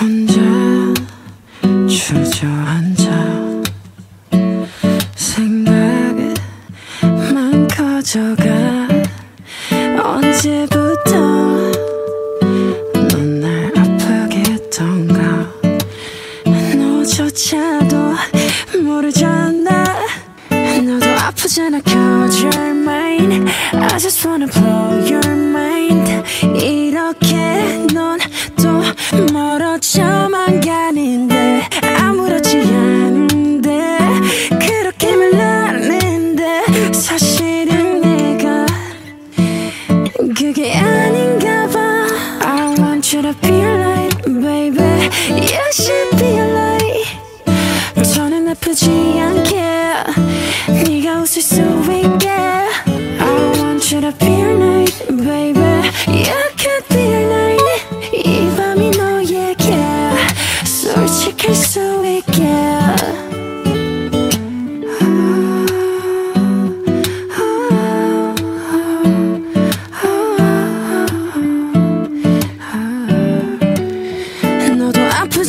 혼자 주저앉아 생각만 커져가 언제부터 넌 날 아프게 했던가? 너조차도 모르잖아. 너도 아프잖아. Cause you're mine. I just wanna blow your mind 그게 아닌가 봐 I want you to be alright baby You should be alright 저는 아프지 않게 네가 웃을 수 있게 I want you to be alright baby You could be alright 이 밤이 너에게 솔직할 수 있게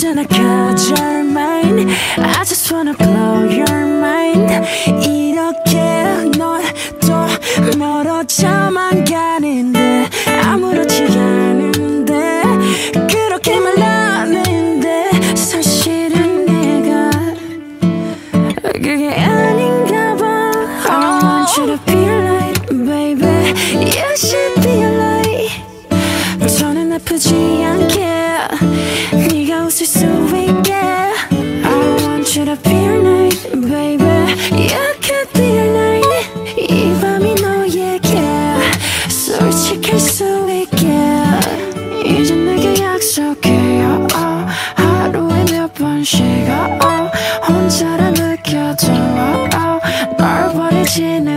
아프잖아 cause you're mine I just wanna blow your mind 이렇게 넌또 멀어져만 가는데 아무렇지 않은데 그렇게 말하는데 사실은 내가 그게 아닌가 봐 I want you to be alright baby You should be alright 저는 아프지 않게 watching